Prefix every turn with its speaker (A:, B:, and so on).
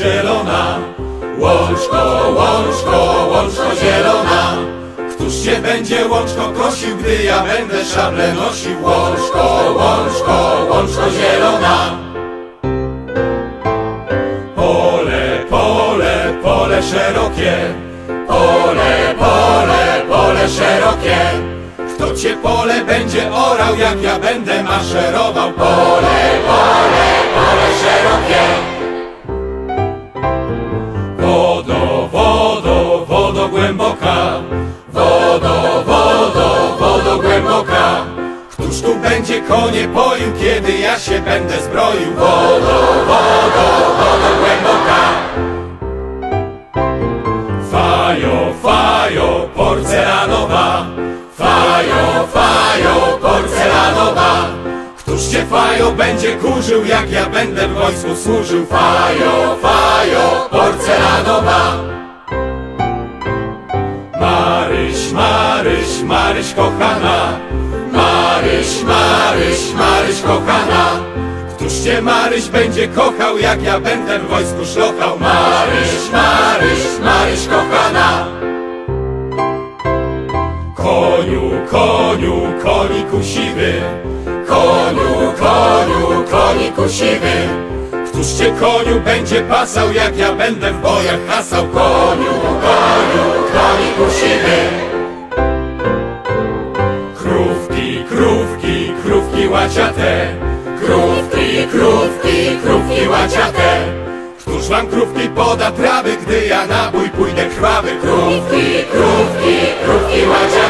A: zielona. Łączko, łączko, łączko zielona. Któż cię będzie łączko kosił, gdy ja będę szable nosił? Łączko, łączko, łączko zielona. Pole, pole, pole szerokie. Pole, pole, pole szerokie. Kto cię pole będzie orał, jak ja będę maszerował? Pole, będzie konie poił, kiedy ja się będę zbroił? Wodo, wodo, wodo głęboka. Fajo, fajo, porcelanowa. Fajo, fajo, porcelanowa. Któż cię fajo będzie kurzył, jak ja będę w wojsku służył? Fajo, fajo, porcelanowa. Maryś, Maryś, Maryś kochana. Maryś, Maryś, Maryś kochana. Któż cię Maryś będzie kochał, jak ja będę w wojsku szlochał? Maryś, Maryś, Maryś kochana. Koniu, koniu, koniku siwy. Koniu, koniu, koniku siwy. Któż cię koniu będzie pasał, jak ja będę w bojach hasał? Koniu, koniu, łaciate. Krówki, krówki, krówki łaciate. Któż wam krówki poda trawy, gdy ja na bój pójdę krwawy? Krówki, krówki, krówki łaciate.